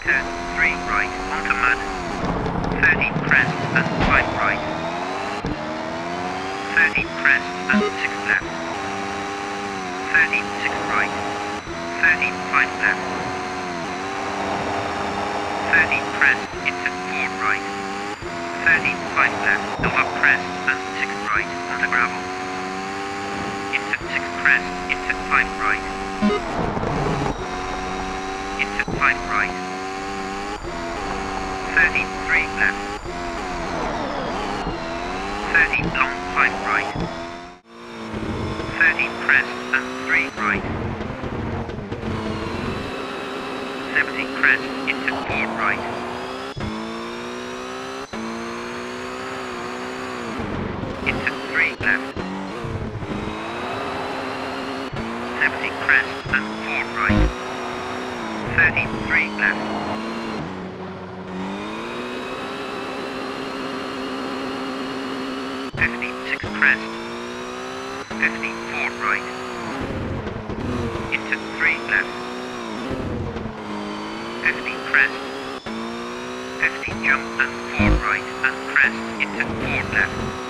turn three right onto mud. Thirty crest and five right. Thirty crest and six left. Thirty six right. Thirty five left. Thirty crest into four right. Thirty five left. Over crest and six right onto gravel. Into six crest into five right into 5 right. 33 left. 30 long 5 right. 30 crest and 3 right. 70 crest into 4 right. Into 3 left. 70 crest and 4 right. 33 left. Crest. Fifty-four right. Into three left. Fifty crest. Fifty jump and four right and crest into four left.